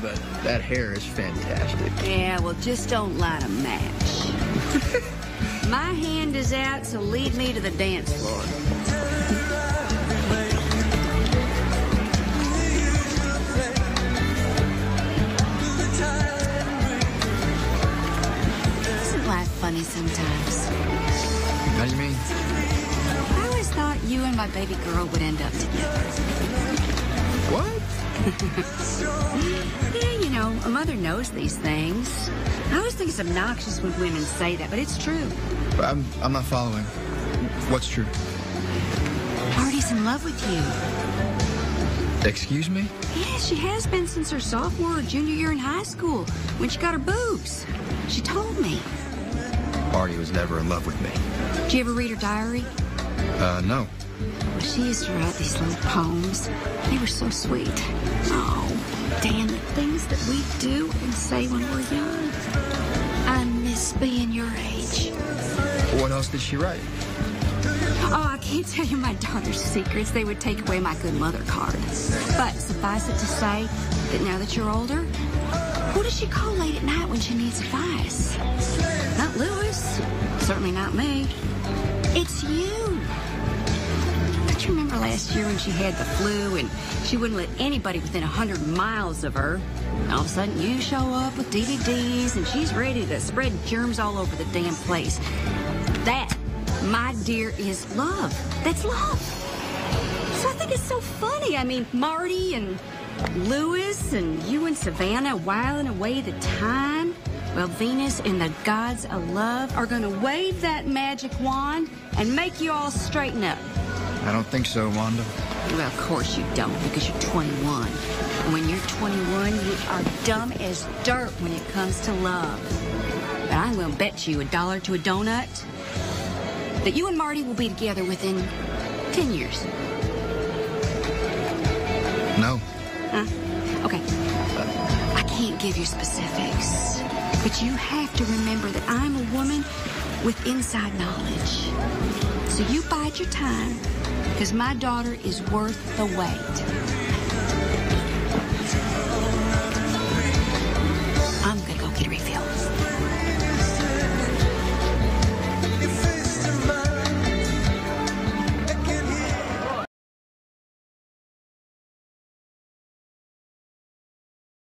but that hair is fantastic. Yeah, well, just don't light a match. My hand is out, so lead me to the dance floor. Isn't life funny sometimes? How do you mean? I always thought you and my baby girl would end up together. What? Yeah, you know, a mother knows these things. I always think it's obnoxious when women say that, but it's true. I'm, I'm not following. What's true? Marti's in love with you. Excuse me? Yeah, she has been since her sophomore or junior year in high school when she got her boobs. She told me. Marti was never in love with me. Did you ever read her diary? Uh, no. She used to write these little poems. They were so sweet. Oh, Dan, the things that we do and say when we're young. I miss being your age. What else did she write? Oh, I can't tell you my daughter's secrets. They would take away my good mother card. But suffice it to say that now that you're older, who does she call late at night when she needs advice? Not Lewis. Certainly not me. It's you. Last year when she had the flu and she wouldn't let anybody within a hundred miles of her? And all of a sudden you show up with DVDs and she's ready to spread germs all over the damn place. That, my dear, is love. That's love. So I think it's so funny. I mean, Marti and Lewis and you and Savannah whiling away the time. Well, Venus and the gods of love are going to wave that magic wand and make you all straighten up. I don't think so, Wanda. Well, of course you don't, because you're 21. And when you're 21, you are dumb as dirt when it comes to love. But I will bet you a dollar to a donut that you and Marti will be together within 10 years. No. Huh? Okay. I can't give you specifics, but you have to remember that I'm a woman with inside knowledge. So you bide your time, because my daughter is worth the wait. I'm gonna go get a refill.